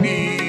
me.